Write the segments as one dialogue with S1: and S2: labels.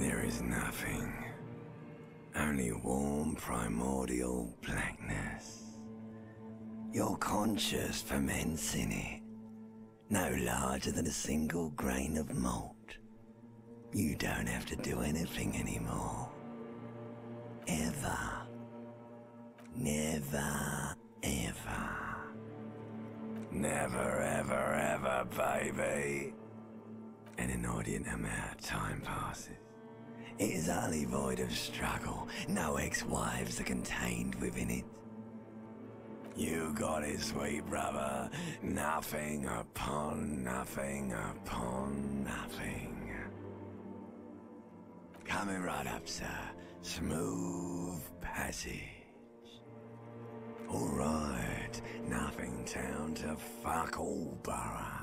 S1: is nothing. Only warm primordial blackness. Your conscious ferments in it. No larger than a single grain of malt. You don't have to do anything anymore. Ever. Never, ever. Never, ever, ever, baby. An inordinate amount of time passes. It is utterly void of struggle. No ex-wives are contained within it. You got it, sweet brother. Nothing upon nothing upon nothing. Coming right up, sir. Smooth passage. Alright, nothing town to fuck all borough.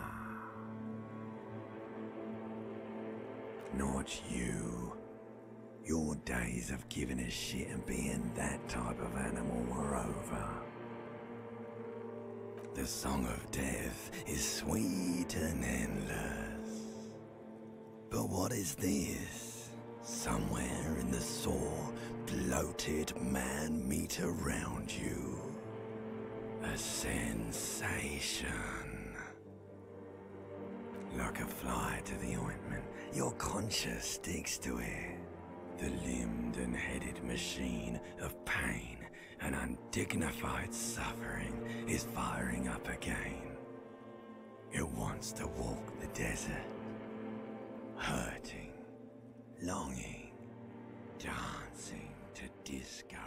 S1: Not you. Days of giving a shit and being that type of animal were over. The song of death is sweet and endless. But what is this? Somewhere in the sore, bloated man meat around you. A sensation. Like a fly to the ointment, your conscience sticks to it. The limbed and headed machine of pain and undignified suffering is firing up again. It wants to walk the desert, hurting, longing, dancing to disco